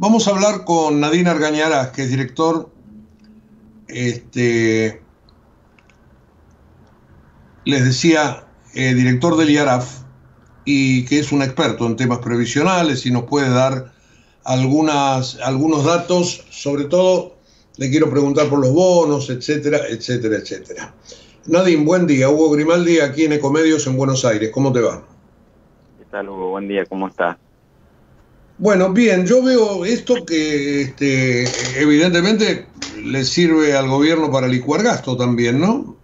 Vamos a hablar con Nadine Argañarás, que es director, este, les decía, eh, director del IARAF, y que es un experto en temas previsionales y nos puede dar algunas, algunos datos, sobre todo le quiero preguntar por los bonos, etcétera, etcétera, etcétera. Nadine, buen día. Hugo Grimaldi aquí en Ecomedios en Buenos Aires. ¿Cómo te va? ¿Qué tal, Hugo? Buen día. ¿Cómo estás? Bueno, bien, yo veo esto que este, evidentemente le sirve al gobierno para licuar gasto también, ¿no?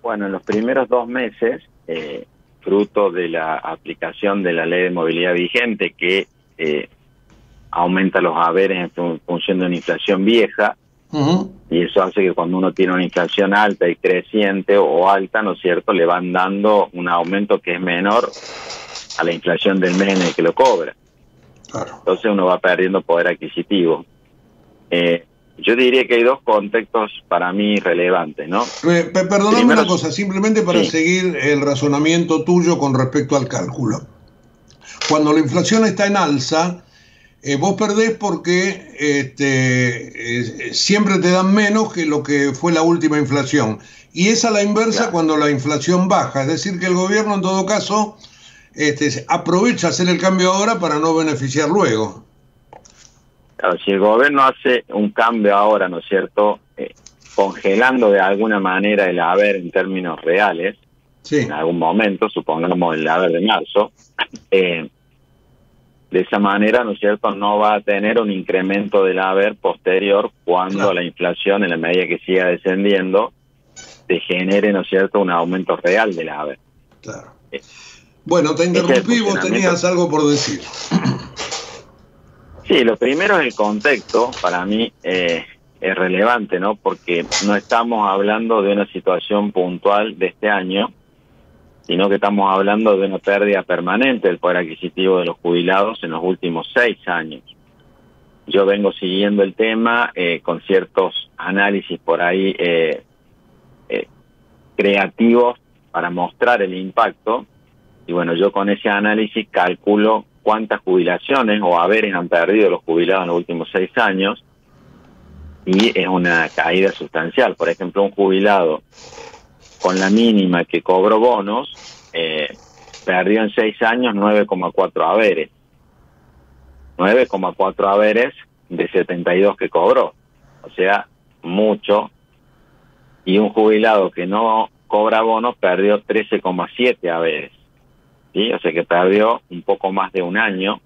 Bueno, en los primeros dos meses, eh, fruto de la aplicación de la ley de movilidad vigente que eh, aumenta los haberes en función de una inflación vieja, y eso hace que cuando uno tiene una inflación alta y creciente o alta, ¿no es cierto?, le van dando un aumento que es menor a la inflación del mes en el que lo cobra. Entonces uno va perdiendo poder adquisitivo. Eh, yo diría que hay dos contextos para mí relevantes, ¿no? Eh, perdóname una cosa, simplemente para seguir el razonamiento tuyo con respecto al cálculo. Cuando la inflación está en alza, eh, vos perdés porque este, siempre te dan menos que lo que fue la última inflación. Y es a la inversa cuando la inflación baja. Es decir, que el gobierno en todo caso este, aprovecha hacer el cambio ahora para no beneficiar luego. si el gobierno hace un cambio ahora, ¿no es cierto? Eh, congelando de alguna manera el haber en términos reales, en algún momento, supongamos el haber de marzo, eh, de esa manera, ¿no es cierto?, no va a tener un incremento del haber posterior cuando la inflación, en la medida que siga descendiendo, te genere, ¿no es cierto?, un aumento real del haber. Claro. Eh, bueno, te interrumpí, vos tenías algo por decir. Sí, lo primero es el contexto, para mí eh, es relevante, ¿no? Porque no estamos hablando de una situación puntual de este año, sino que estamos hablando de una pérdida permanente del poder adquisitivo de los jubilados en los últimos seis años. Yo vengo siguiendo el tema eh, con ciertos análisis por ahí eh, creativos para mostrar el impacto y bueno, yo con ese análisis calculo cuántas jubilaciones o haberes han perdido los jubilados en los últimos seis años y es una caída sustancial. Por ejemplo, un jubilado con la mínima que cobró bonos eh, perdió en seis años 9,4 haberes. 9,4 haberes de 72 que cobró. O sea, mucho. Y un jubilado que no cobra bonos perdió 13,7 haberes. ¿Sí? O sea que perdió un poco más de un año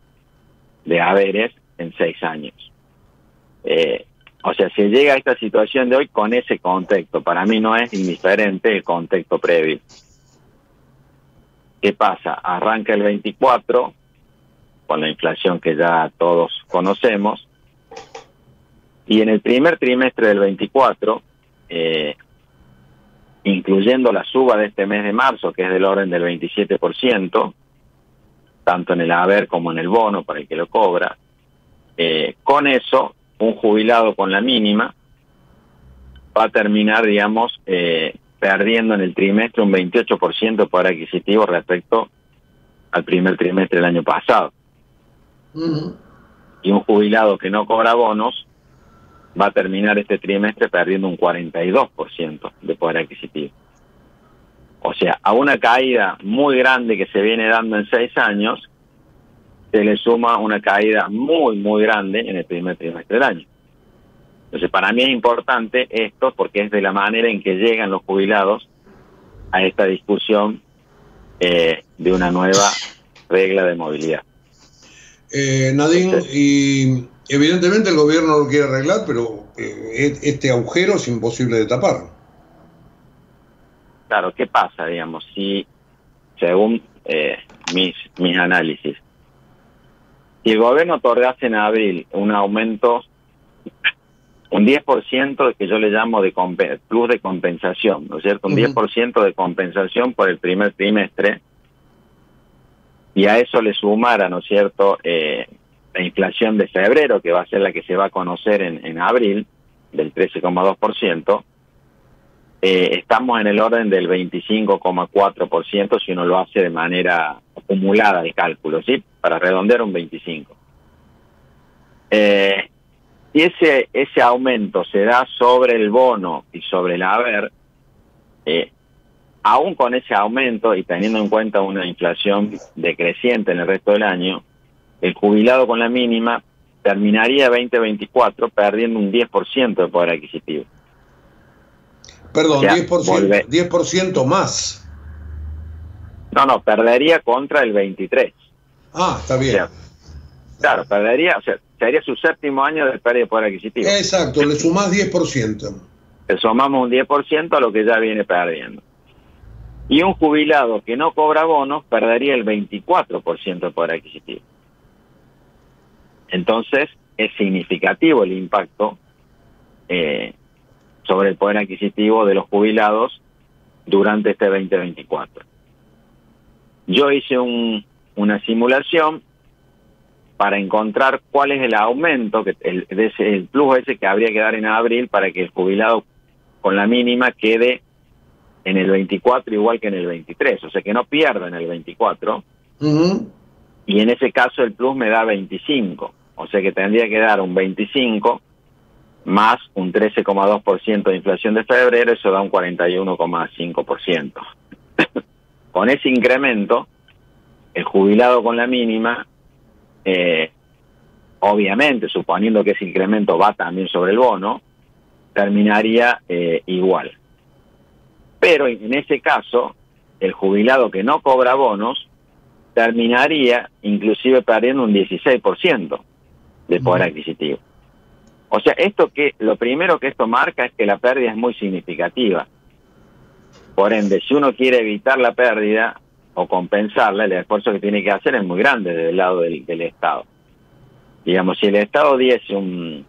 de haberes en seis años. Eh, o sea, se llega a esta situación de hoy con ese contexto. Para mí no es indiferente el contexto previo. ¿Qué pasa? Arranca el 24 con la inflación que ya todos conocemos y en el primer trimestre del 24 eh, incluyendo la suba de este mes de marzo, que es del orden del 27%, tanto en el haber como en el bono para el que lo cobra. Eh, con eso, un jubilado con la mínima va a terminar, digamos, eh, perdiendo en el trimestre un 28% de poder adquisitivo respecto al primer trimestre del año pasado. Y un jubilado que no cobra bonos va a terminar este trimestre perdiendo un 42% de poder adquisitivo. O sea, a una caída muy grande que se viene dando en seis años, se le suma una caída muy, muy grande en el primer trimestre del año. Entonces, para mí es importante esto porque es de la manera en que llegan los jubilados a esta discusión eh, de una nueva regla de movilidad. Eh, Nadine, y Evidentemente el gobierno lo quiere arreglar, pero eh, este agujero es imposible de tapar. Claro, ¿qué pasa, digamos, si, según eh, mis, mis análisis, si el gobierno otorgase en abril un aumento, un 10% de que yo le llamo de plus de compensación, ¿no es cierto? Un 10% de compensación por el primer trimestre, y a eso le sumara, ¿no es cierto?, eh, la inflación de febrero, que va a ser la que se va a conocer en, en abril, del 13,2%, eh, estamos en el orden del 25,4% si uno lo hace de manera acumulada el cálculo, ¿sí? Para redondear un 25. Eh, y ese, ese aumento se da sobre el bono y sobre el haber, eh, aún con ese aumento y teniendo en cuenta una inflación decreciente en el resto del año, el jubilado con la mínima terminaría 2024 perdiendo un 10% de poder adquisitivo. Perdón, 10%, 10 más. No, no, perdería contra el 23. Ah, está bien. claro, perdería, o sea, sería su séptimo año de pérdida de poder adquisitivo. Exacto, le sumás 10%. Le sumamos un 10% a lo que ya viene perdiendo. Y un jubilado que no cobra bonos perdería el 24% de poder adquisitivo. Entonces, es significativo el impacto eh, sobre el poder adquisitivo de los jubilados durante este 2024. Yo hice un, una simulación para encontrar cuál es el aumento, que el, ese, el plus ese que habría que dar en abril para que el jubilado con la mínima quede en el 24 igual que en el 23, o sea que no pierda en el 24. Y en ese caso el plus me da 25, o sea que tendría que dar un 25 más un 13,2% de inflación de febrero, eso da un 41,5%. con ese incremento, el jubilado con la mínima, eh, obviamente, suponiendo que ese incremento va también sobre el bono, terminaría eh, igual. Pero en ese caso, el jubilado que no cobra bonos terminaría inclusive perdiendo un 16% de poder adquisitivo. O sea, esto que lo primero que esto marca es que la pérdida es muy significativa. Por ende, si uno quiere evitar la pérdida o compensarla, el esfuerzo que tiene que hacer es muy grande del lado del, Estado. Digamos, si el Estado diese un,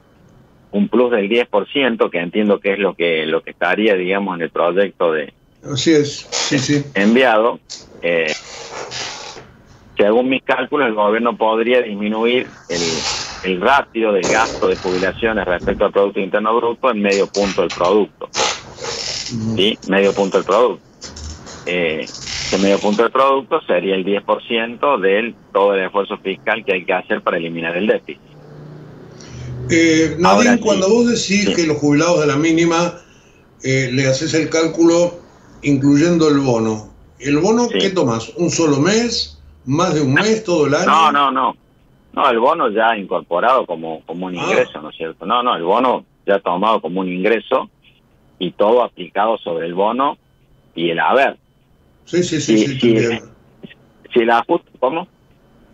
un plus del 10%, que entiendo que es lo que lo que estaría, digamos, en el proyecto de Así es, sí, sí. enviado, eh, según mis cálculos, el gobierno podría disminuir el, el ratio del gasto de jubilaciones respecto al Producto Interno Bruto en medio punto del producto. ¿Sí? Medio punto del producto. Eh, ese medio punto del producto sería el 10% del todo el esfuerzo fiscal que hay que hacer para eliminar el déficit. Eh, Nadine, cuando vos decís que los jubilados de la mínima eh, le haces el cálculo incluyendo el bono, ¿el bono qué tomas? ¿Un solo mes? ¿Más de un mes? ¿Todo el año? No, no, no. No, el bono ya incorporado como, como un ah. ingreso, ¿no es cierto? No, no, el bono ya tomado como un ingreso y todo aplicado sobre el bono y el haber. Sí, sí, sí, sí, si, si el ajuste, ¿cómo?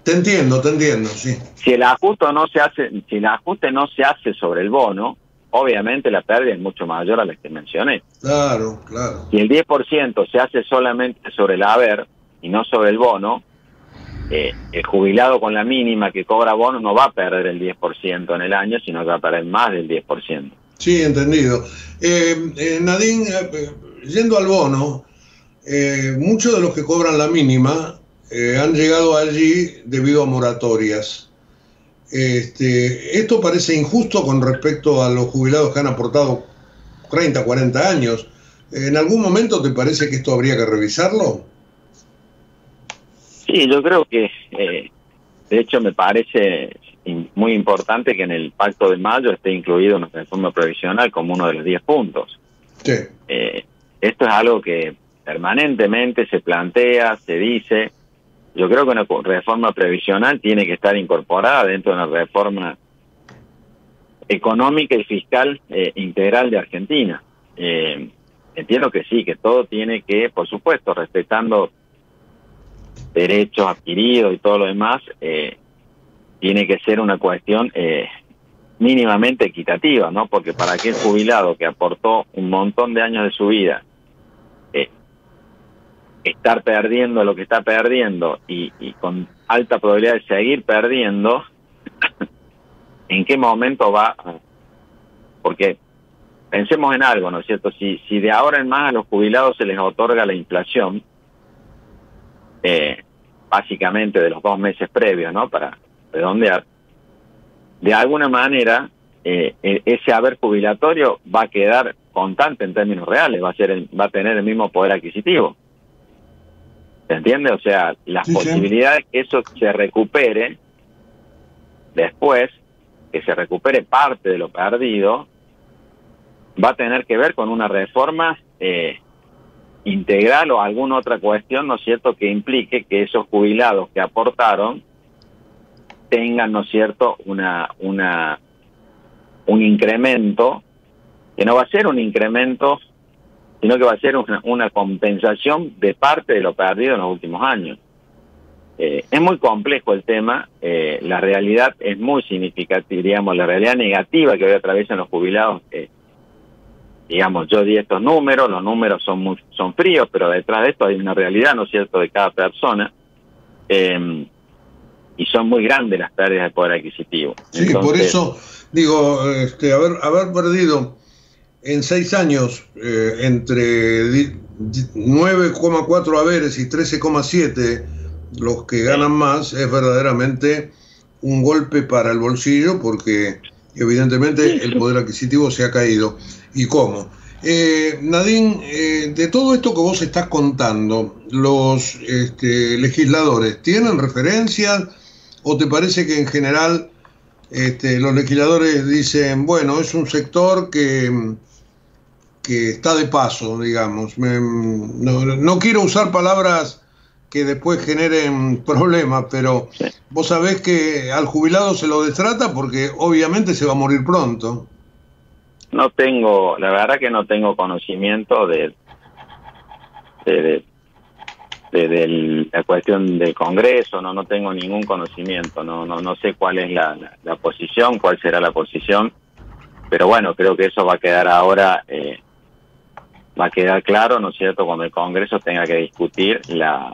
Te entiendo, te entiendo, sí. Si el ajuste no se hace, si el ajuste no se hace sobre el bono, obviamente la pérdida es mucho mayor a la que mencioné. Claro, claro. Si el 10% se hace solamente sobre el haber y no sobre el bono, eh, el jubilado con la mínima que cobra bono no va a perder el 10% en el año, sino que va a perder más del 10%. Sí, entendido. Eh, eh Nadine, eh, yendo al bono, muchos de los que cobran la mínima han llegado allí debido a moratorias. Este, esto parece injusto con respecto a los jubilados que han aportado 30, 40 años. ¿En algún momento te parece que esto habría que revisarlo? Sí, yo creo que, eh, de hecho, me parece muy importante que en el Pacto de Mayo esté incluido una reforma previsional como uno de los 10 puntos. Sí. Eh, esto es algo que permanentemente se plantea, se dice. Yo creo que una reforma previsional tiene que estar incorporada dentro de una reforma económica y fiscal eh, integral de Argentina. entiendo que sí, que todo tiene que, por supuesto, respetando derechos adquiridos y todo lo demás, eh, tiene que ser una cuestión eh, mínimamente equitativa, ¿no? Porque para aquel jubilado que aportó un montón de años de su vida, eh, estar perdiendo lo que está perdiendo y, y con alta probabilidad de seguir perdiendo, ¿en qué momento va? Porque pensemos en algo, ¿no es cierto? Si, si de ahora en más a los jubilados se les otorga la inflación, eh, básicamente de los dos meses previos, ¿no? Para redondear. De alguna manera, eh, e-, ese haber jubilatorio va a quedar constante en términos reales, va a ser va a tener el mismo poder adquisitivo. ¿Se entiende? O sea, las posibilidades que eso se recupere después que se recupere parte de lo perdido, va a tener que ver con una reforma eh, integral o alguna otra cuestión, ¿no es cierto?, que implique que esos jubilados que aportaron tengan, ¿no es cierto?, una, una, un incremento, que no va a ser un incremento, sino que va a ser una, compensación de parte de lo perdido en los últimos años. Eh, es muy complejo el tema, eh, la realidad es muy significativa, digamos, la realidad negativa que hoy atraviesan los jubilados eh, digamos, yo di estos números, los números son muy, son fríos, pero detrás de esto hay una realidad, ¿no es cierto?, de cada persona. Eh, y son muy grandes las pérdidas de poder adquisitivo. Sí, por eso digo, este, haber, haber perdido en seis años eh, entre 9,4 haberes y 13,7 los que ganan más es verdaderamente un golpe para el bolsillo porque evidentemente el poder adquisitivo se ha caído. ¿Y cómo? Eh, Nadine, eh, de todo esto que vos estás contando, ¿los este, legisladores tienen referencias o te parece que en general este, los legisladores dicen, bueno, es un sector que, que está de paso, digamos? no, quiero usar palabras que después generen problemas, pero vos sabés que al jubilado se lo destrata porque obviamente se va a morir pronto. No tengo, la verdad que no tengo conocimiento de, de, de, la cuestión del Congreso, no no tengo ningún conocimiento, no no no sé cuál es la, la, posición, cuál será la posición, pero bueno, creo que eso va a quedar ahora, eh, va a quedar claro, ¿no es cierto?, cuando el Congreso tenga que discutir la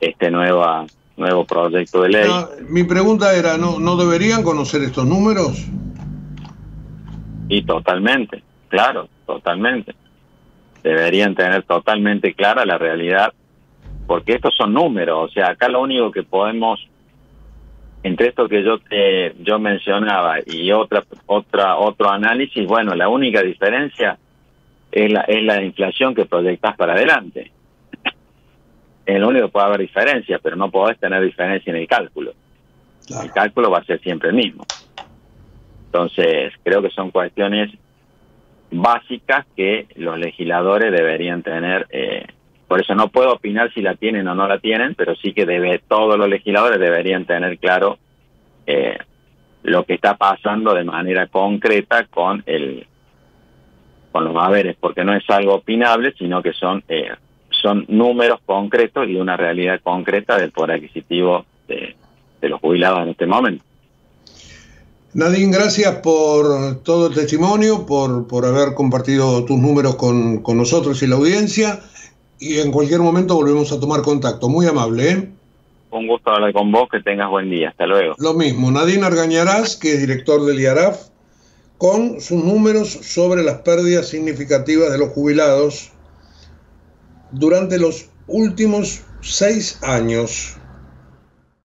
este nueva nuevo proyecto de ley. mi pregunta era, ¿no, ¿no deberían conocer estos números? Y totalmente, claro, totalmente. Deberían tener totalmente clara la realidad, porque estos son números, o sea, acá lo único que podemos, entre esto que yo te, yo mencionaba y otra, otra, otro análisis, bueno, la única diferencia es la, es la inflación que proyectas para adelante. Es lo único que puede haber diferencia, pero no podés tener diferencia en el cálculo. El cálculo va a ser siempre el mismo. Entonces, creo que son cuestiones básicas que los legisladores deberían tener. Eh, por eso no puedo opinar si la tienen o no la tienen, pero sí que debe, todos los legisladores deberían tener claro eh, lo que está pasando de manera concreta con el con los haberes, porque no es algo opinable, sino que son eh, son números concretos y una realidad concreta del poder adquisitivo de los jubilados en este momento. Nadine, gracias por todo el testimonio, por, por haber compartido tus números con, nosotros y la audiencia. Y en cualquier momento volvemos a tomar contacto. Muy amable, ¿eh? Un gusto hablar con vos, que tengas buen día. Hasta luego. Lo mismo, Nadine Argañarás, que es director del IARAF, con sus números sobre las pérdidas significativas de los jubilados durante los últimos seis años.